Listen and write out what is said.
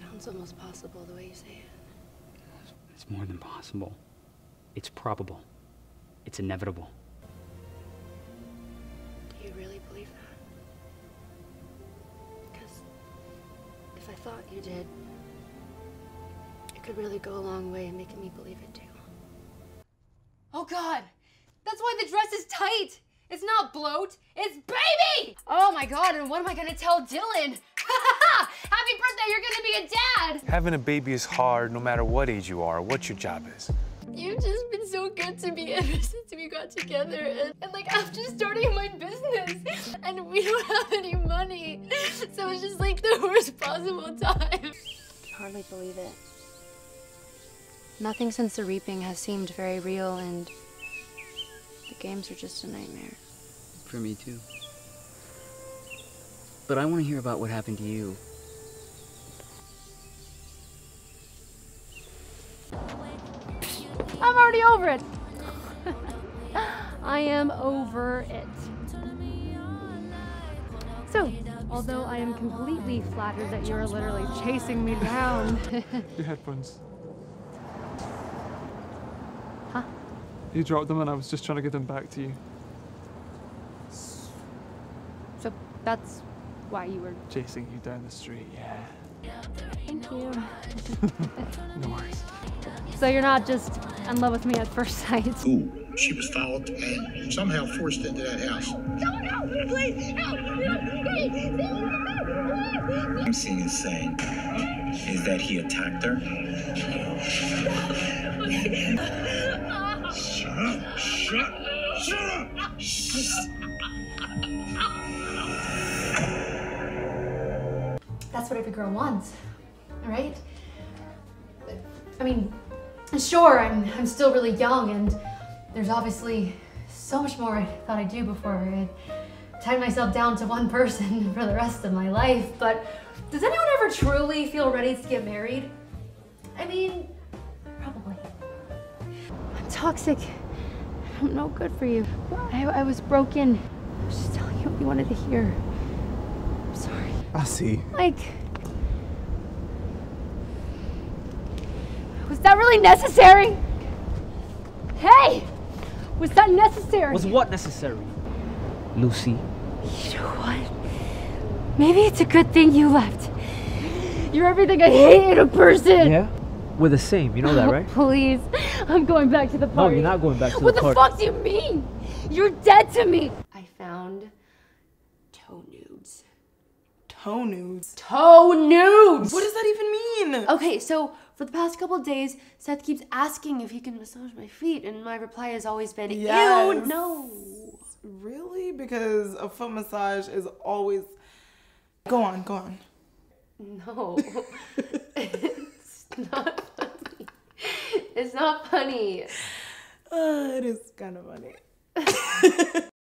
Sounds almost possible the way you say it. It's more than possible. It's probable. It's inevitable. Do you really believe that? Because if I thought you did, it could really go a long way in making me believe it too. Oh god! That's why the dress is tight! It's not bloat, it's baby! Oh my god, and what am I gonna tell Dylan? Happy birthday, you're gonna be dad! Having a baby is hard no matter what age you are, what your job is. You've just been so good to me ever since we got together. And, and like after starting my business, and we don't have any money. So it's just like the worst possible time. I hardly believe it. Nothing since the reaping has seemed very real, and the games are just a nightmare. For me, too. But I want to hear about what happened to you. I'm already over it. I am over it. So, although I am completely flattered that you're literally chasing me down. Your headphones. Huh? You dropped them and I was just trying to get them back to you. So that's why you were. Chasing you down the street, yeah. Thank you. No worries. So you're not just in love with me at first sight. Ooh, she was fouled and somehow forced into that house. No, no, please, help! I'm seeing is saying is that he attacked her. Shut up! Shut! Shut up! That's what every girl wants, right? I mean, sure, I'm, I'm still really young and there's obviously so much more I thought I'd do before I tied myself down to one person for the rest of my life, but does anyone ever truly feel ready to get married? I mean, probably. I'm toxic. I'm no good for you. I, I was broken. I was just telling you what you wanted to hear. I'm sorry. I see. Like, was that really necessary? Hey, was that necessary? Was what necessary? Lucy. You know what? Maybe it's a good thing you left. You're everything I hate in a person. Yeah? We're the same, you know that, right? Please, I'm going back to the No, party. you're not going back to What the party. What the fuck do you mean? You're dead to me. I found toe nudes. Toe nudes. Toe nudes. What does that even mean? Okay, so for the past couple days, Seth keeps asking if he can massage my feet, and my reply has always been, "Ew, no." Really? Because a foot massage is always. Go on, go on. No. it's not funny. It's not funny. Uh, it is kind of funny.